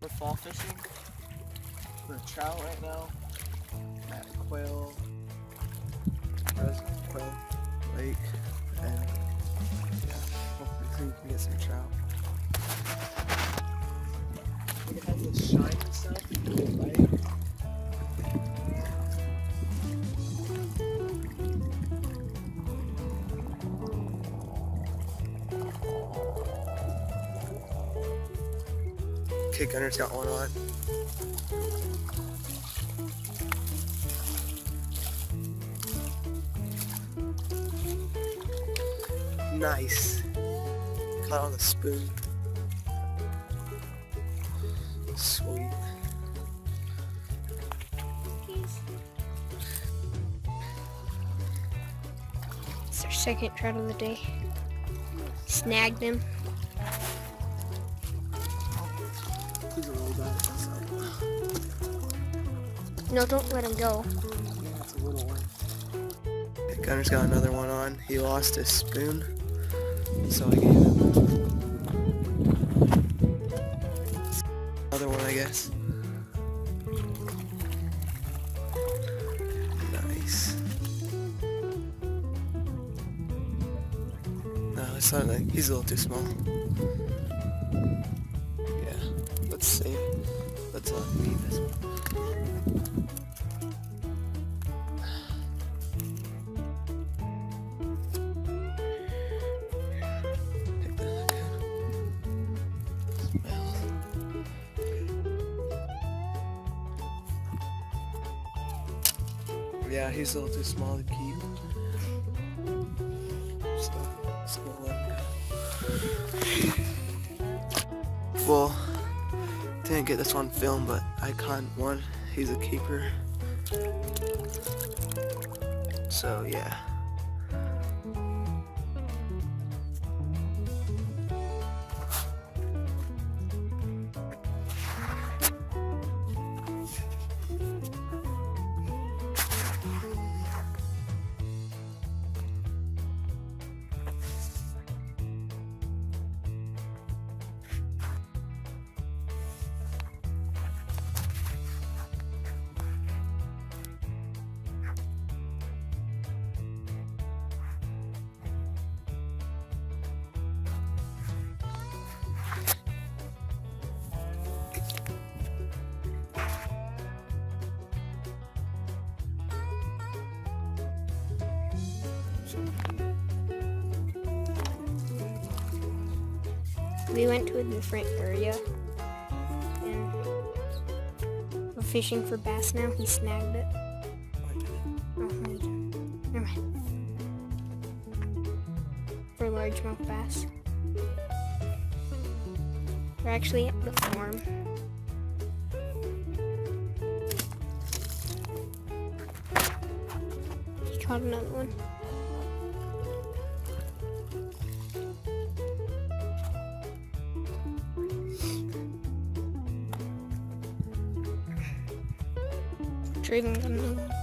We're fall fishing. For trout right now. At Quail, Quail Lake, and yeah, hopefully we can get some trout. It has this shiny stuff, Okay, Gunner's got one on. Nice. Caught on the spoon. Sweet. It's our second trout of the day. Snagged him. No, don't let him go. Yeah, it's a little one. Gunner's got another one on. He lost his spoon, so I gave him another one, I guess. Nice. No, it's not like he's a little too small. Let's save. Let's let him eat this one. Yeah, he's a little too small to keep. So, go. Well, get this on film, but I caught one. He's a keeper. So, yeah. We went to a different area. And we're fishing for bass now. He snagged it. Oh. Never mind. For largemouth bass. We're actually at the farm. He caught another one. Another one.